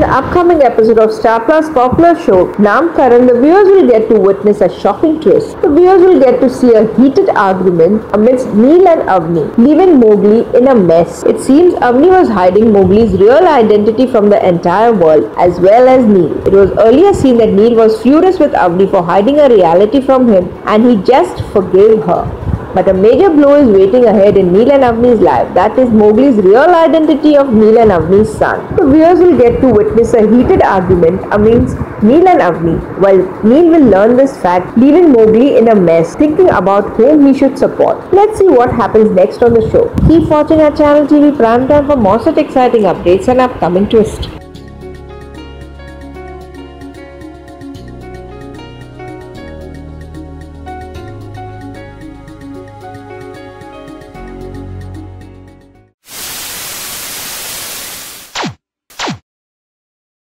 the upcoming episode of Star Plus popular show Naamkaran, the viewers will get to witness a shocking twist. The viewers will get to see a heated argument amidst Neil and Avni, leaving Mowgli in a mess. It seems Avni was hiding Mowgli's real identity from the entire world as well as Neil. It was earlier seen that Neil was furious with Avni for hiding a reality from him and he just forgave her. But a major blow is waiting ahead in Neil and Avni's life. That is Mowgli's real identity of Neil and Avni's son. The viewers will get to witness a heated argument amongst Neil and Avni, while Neil will learn this fact, leaving Mowgli in a mess, thinking about whom he should support. Let's see what happens next on the show. Keep watching our channel TV Prime Time for more such exciting updates and upcoming twists.